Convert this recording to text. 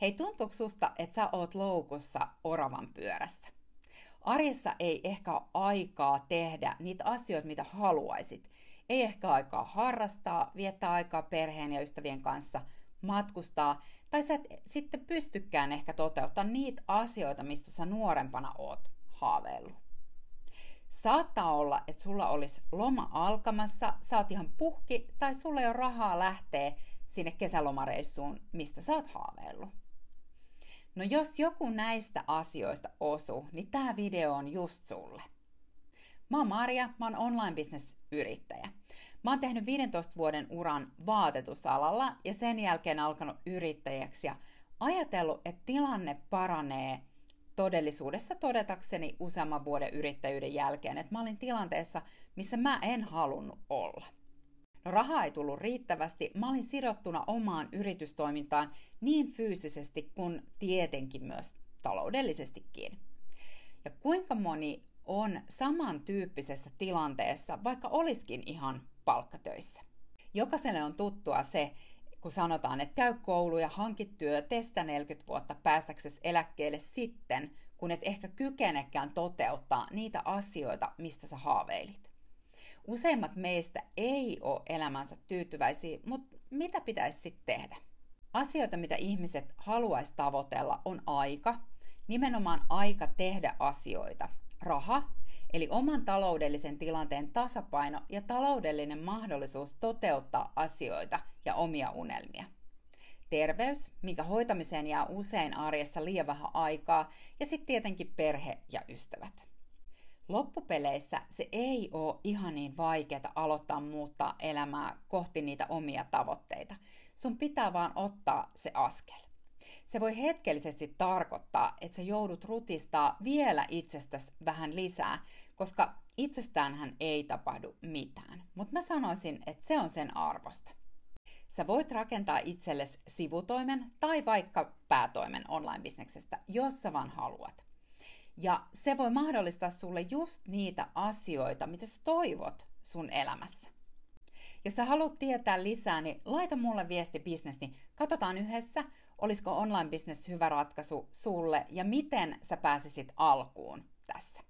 Hei, tuntuuko susta, että sä oot loukussa oravan pyörässä? Arjessa ei ehkä ole aikaa tehdä niitä asioita, mitä haluaisit. Ei ehkä aikaa harrastaa, viettää aikaa perheen ja ystävien kanssa, matkustaa, tai sä et sitten pystykään ehkä toteuttaa niitä asioita, mistä sä nuorempana oot haaveillut. Saattaa olla, että sulla olisi loma alkamassa, sä oot ihan puhki, tai sulla ei ole rahaa lähteä sinne kesälomareissuun, mistä sä oot haaveillut. No jos joku näistä asioista osuu, niin tämä video on just sulle. Mä oon Maria, mä oon online-business-yrittäjä. Mä oon tehnyt 15 vuoden uran vaatetusalalla ja sen jälkeen alkanut yrittäjäksi ja ajatellut, että tilanne paranee todellisuudessa todetakseni useamman vuoden yrittäjyyden jälkeen, että mä olin tilanteessa, missä mä en halunnut olla. No rahaa ei tullut riittävästi, mä olin sidottuna omaan yritystoimintaan niin fyysisesti kuin tietenkin myös taloudellisestikin. Ja kuinka moni on samantyyppisessä tilanteessa, vaikka olisikin ihan palkkatöissä. Jokaiselle on tuttua se, kun sanotaan, että käy koulu ja hankit työ, testä 40 vuotta päästäksesi eläkkeelle sitten, kun et ehkä kykenekään toteuttaa niitä asioita, mistä sä haaveilit. Useimmat meistä ei ole elämänsä tyytyväisiä, mutta mitä pitäisi sitten tehdä? Asioita, mitä ihmiset haluaisi tavoitella, on aika, nimenomaan aika tehdä asioita. Raha, eli oman taloudellisen tilanteen tasapaino ja taloudellinen mahdollisuus toteuttaa asioita ja omia unelmia. Terveys, minkä hoitamiseen jää usein arjessa liian vähän aikaa, ja sitten tietenkin perhe ja ystävät. Loppupeleissä se ei ole ihan niin vaikeaa aloittaa muuttaa elämää kohti niitä omia tavoitteita. Sun pitää vaan ottaa se askel. Se voi hetkellisesti tarkoittaa, että sä joudut rutistaa vielä itsestäsi vähän lisää, koska itsestäänhän ei tapahdu mitään. Mutta mä sanoisin, että se on sen arvosta. Sä voit rakentaa itsellesi sivutoimen tai vaikka päätoimen online-bisneksestä, jos sä vaan haluat. Ja se voi mahdollistaa sulle just niitä asioita, mitä sä toivot sun elämässä. Jos sä haluat tietää lisää, niin laita mulle viesti bisnes, niin katsotaan yhdessä, olisiko online business hyvä ratkaisu sulle ja miten sä pääsisit alkuun tässä.